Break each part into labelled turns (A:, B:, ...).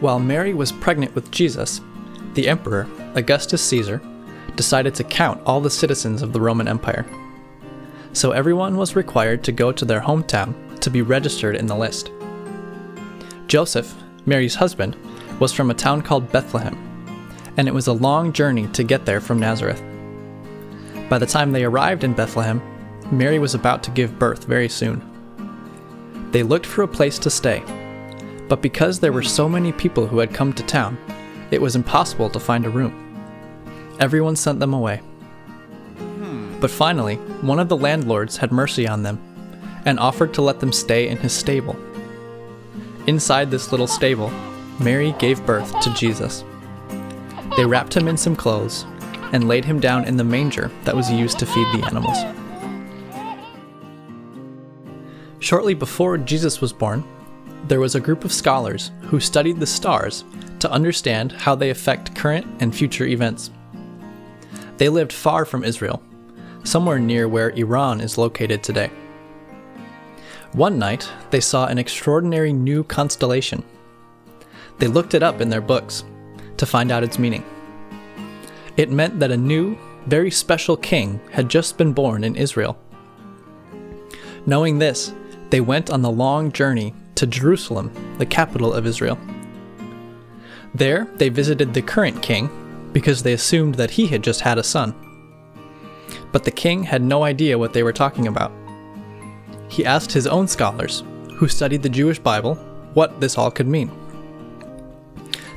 A: While Mary was pregnant with Jesus, the emperor, Augustus Caesar, decided to count all the citizens of the Roman Empire. So everyone was required to go to their hometown to be registered in the list. Joseph, Mary's husband, was from a town called Bethlehem, and it was a long journey to get there from Nazareth. By the time they arrived in Bethlehem, Mary was about to give birth very soon. They looked for a place to stay, but because there were so many people who had come to town, it was impossible to find a room. Everyone sent them away. But finally, one of the landlords had mercy on them and offered to let them stay in his stable. Inside this little stable, Mary gave birth to Jesus. They wrapped him in some clothes and laid him down in the manger that was used to feed the animals. Shortly before Jesus was born, there was a group of scholars who studied the stars to understand how they affect current and future events. They lived far from Israel, somewhere near where Iran is located today. One night, they saw an extraordinary new constellation. They looked it up in their books to find out its meaning. It meant that a new, very special king had just been born in Israel. Knowing this, they went on the long journey to Jerusalem, the capital of Israel. There, they visited the current king because they assumed that he had just had a son. But the king had no idea what they were talking about. He asked his own scholars, who studied the Jewish Bible, what this all could mean.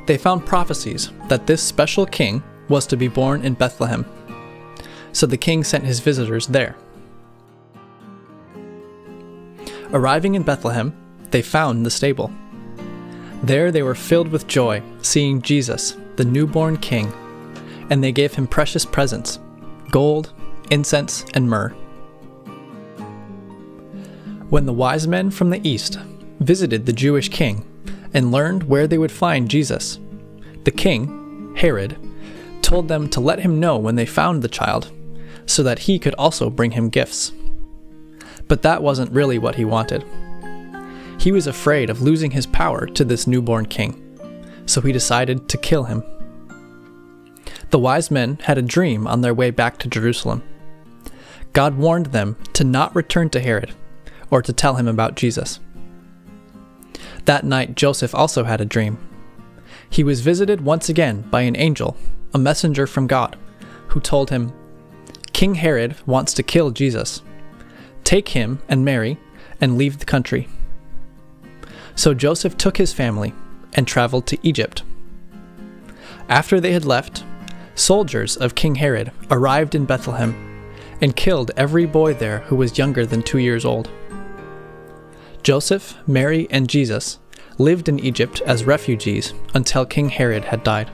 A: They found prophecies that this special king was to be born in Bethlehem. So the king sent his visitors there. Arriving in Bethlehem, they found the stable. There they were filled with joy, seeing Jesus, the newborn king, and they gave him precious presents gold, incense, and myrrh. When the wise men from the east visited the Jewish king and learned where they would find Jesus, the king, Herod, told them to let him know when they found the child, so that he could also bring him gifts. But that wasn't really what he wanted. He was afraid of losing his power to this newborn king, so he decided to kill him. The wise men had a dream on their way back to Jerusalem. God warned them to not return to Herod or to tell him about Jesus. That night, Joseph also had a dream. He was visited once again by an angel, a messenger from God, who told him, King Herod wants to kill Jesus. Take him and Mary and leave the country. So Joseph took his family and traveled to Egypt. After they had left, soldiers of King Herod arrived in Bethlehem and killed every boy there who was younger than two years old. Joseph, Mary, and Jesus lived in Egypt as refugees until King Herod had died.